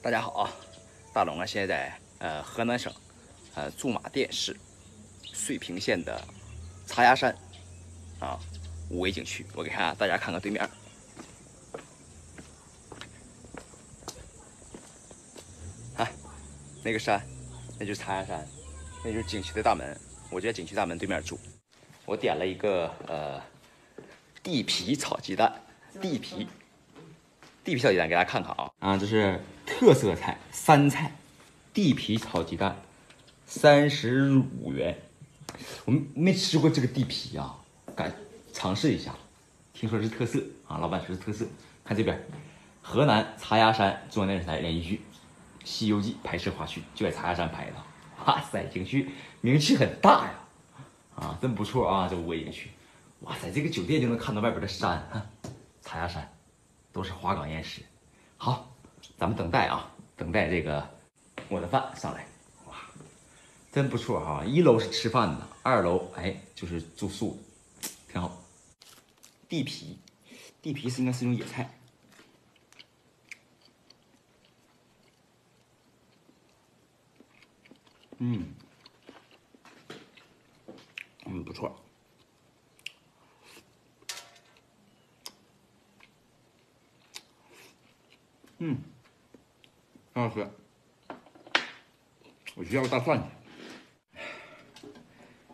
大家好啊，大龙啊，现在在呃河南省呃驻马店市遂平县的茶崖山啊五维景区，我给看大家看看对面，看那个山，那就是茶崖山，那就是景区的大门，我就在景区大门对面住，我点了一个呃地皮炒鸡蛋，地皮。地皮炒鸡蛋给大家看看啊啊，这是特色菜三菜，地皮炒鸡蛋，三十五元。我们没吃过这个地皮啊，敢尝试一下。听说是特色啊，老板说是特色。看这边，河南茶崖山中央电视台连续剧《西游记》拍摄花絮就在茶崖山拍的。哇塞，景区名气很大呀！啊，真不错啊，这五维景区。哇塞，这个酒店就能看到外边的山，茶崖山。都是华岗岩石，好，咱们等待啊，等待这个我的饭上来，哇，真不错哈！一楼是吃饭的，二楼哎就是住宿，挺好。地皮，地皮是应该是一种野菜，嗯，嗯，不错。嗯，很好吃。我去要个大蒜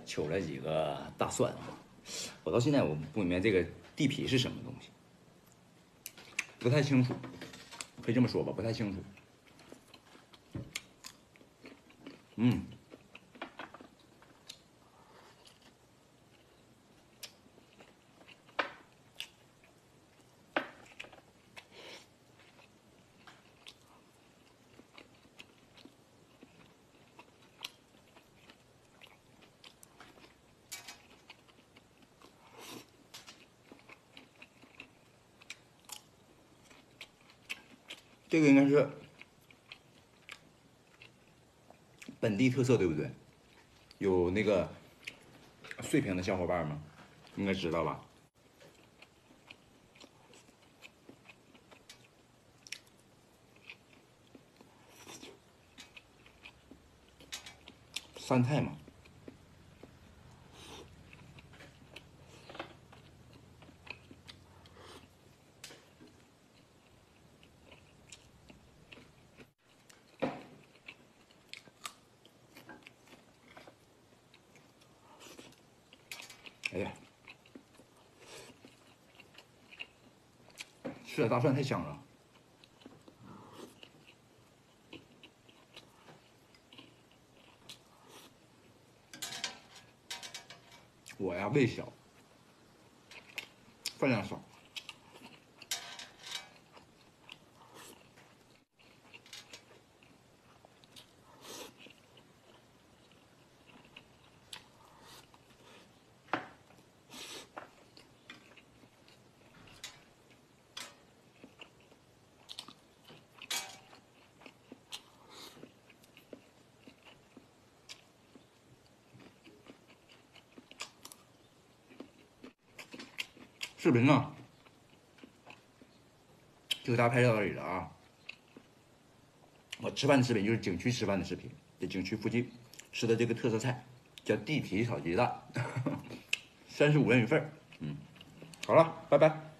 去，取了几个大蒜！我到现在我不明白这个地皮是什么东西，不太清楚，可以这么说吧，不太清楚。嗯。这个应该是本地特色，对不对？有那个遂平的小伙伴吗？应该知道吧？酸菜嘛。哎呀，吃点大蒜太香了！我呀胃小，饭量少。视频呢，就给大家拍到这里了啊！我吃饭的视频就是景区吃饭的视频，在景区附近吃的这个特色菜叫地皮炒鸡蛋，三十五元一份嗯，好了，拜拜。